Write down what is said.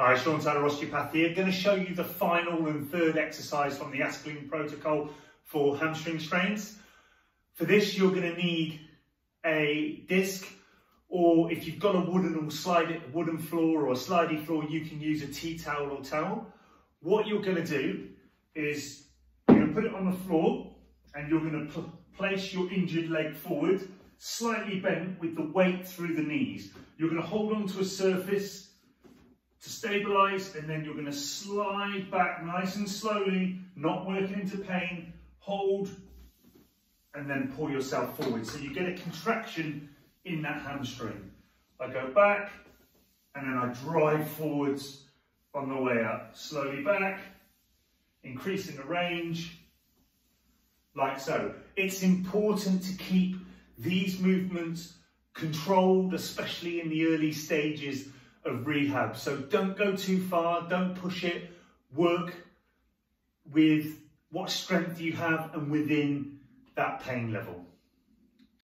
Hi, Shaun Tyler, osteopath here. Going to show you the final and third exercise from the Askling protocol for hamstring strains. For this, you're going to need a disc, or if you've got a wooden or slide wooden floor or a slidey floor, you can use a tea towel or towel. What you're going to do is you're going to put it on the floor and you're going to pl place your injured leg forward, slightly bent with the weight through the knees. You're going to hold on to a surface stabilize and then you're going to slide back nice and slowly, not working into pain, hold and then pull yourself forward. So you get a contraction in that hamstring. I go back and then I drive forwards on the way up. Slowly back, increasing the range, like so. It's important to keep these movements controlled, especially in the early stages of rehab. So don't go too far, don't push it, work with what strength you have and within that pain level.